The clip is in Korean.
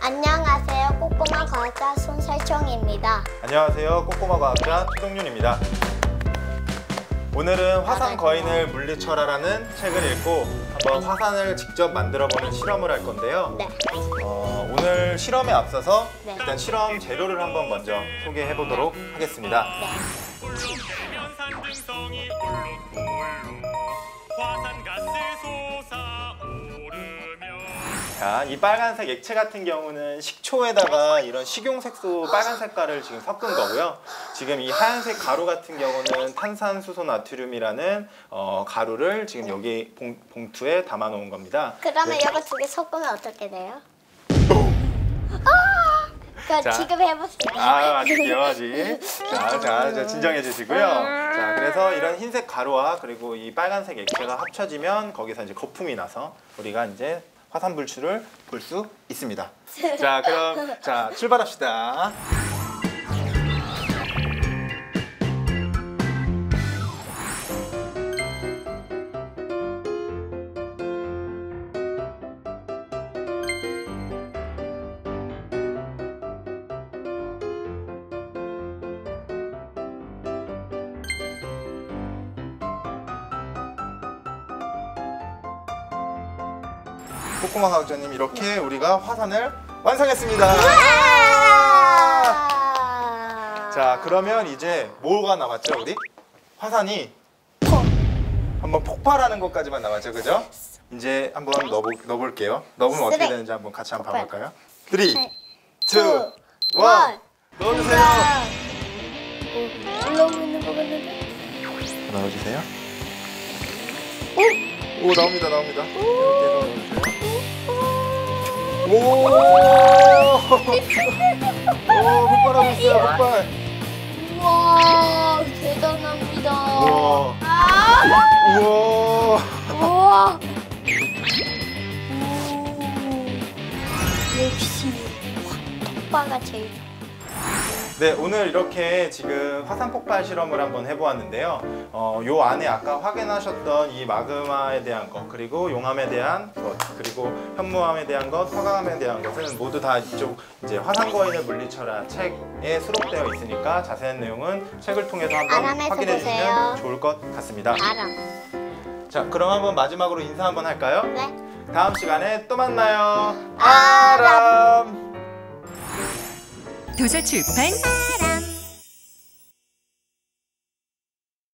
안녕하세요. 꼬꼬마 과학자 손설정입니다. 안녕하세요. 꼬꼬마 과학자 최동윤입니다. 오늘은 화산 거인을 물리쳐라라는 책을 읽고 한번 화산을 직접 만들어보는 실험을 할 건데요. 네. 어, 오늘 실험에 앞서서 네. 일단 실험 재료를 한번 먼저 소개해 보도록 하겠습니다. 면산 등성이 울릉울릉 화산가스 솟아오르며 자, 이 빨간색 액체 같은 경우는 식초에다가 이런 식용색소 빨간 색깔을 지금 섞은 거고요. 지금 이 하얀색 가루 같은 경우는 탄산수소 나트륨이라는 어, 가루를 지금 여기 봉, 봉투에 담아 놓은 겁니다. 그러면 네. 이거 두 개 섞으면 어떻게 돼요? 아! 그 자. 지금 해보세요. 아, 아직요, 아직. 자, 자, 자, 진정해 주시고요. 자, 그래서 이런 흰색 가루와 그리고 이 빨간색 액체가 합쳐지면 거기서 이제 거품이 나서 우리가 이제 화산 불출을 볼 수 있습니다. 자, 그럼 자, 출발합시다. 꼬꼬마 과학자님 이렇게 우리가 화산을 완성했습니다. 아! 자, 그러면 이제 뭐가 남았죠, 우리? 화산이 한번 폭발하는 것까지만 남았죠, 그죠? 이제 한번 넣어 넣어볼게요. 넣으면 어떻게. 되는지 한번 같이 한번. 봐볼까요? 3, 2, 1, two, one. 넣어주세요. 올라오고 있는 거 같는데? 넣어주세요. 오, 나옵니다, 나옵니다. 이렇게 넣어주세요. 오! 오, 폭발하고 있어요, 폭발. 우와 대단합니다. 우와. 아! 우와. 우와. 오. 역시 톡바가 제일. 네, 오늘 이렇게 지금 화산 폭발 실험을 한번 해보았는데요. 어, 요 안에 아까 확인하셨던 이 마그마에 대한 것, 그리고 용암에 대한 것, 그리고 현무암에 대한 것, 화강암에 대한 것은 모두 다 이쪽 이제 화산 거인을 물리쳐라 책에 수록되어 있으니까 자세한 내용은 책을 통해서 한번 확인해. 주시면 좋을 것 같습니다. 자, 그럼 한번 마지막으로 인사 한번 할까요? 네. 다음 시간에 또 만나요. 아람. 아람. 도서출판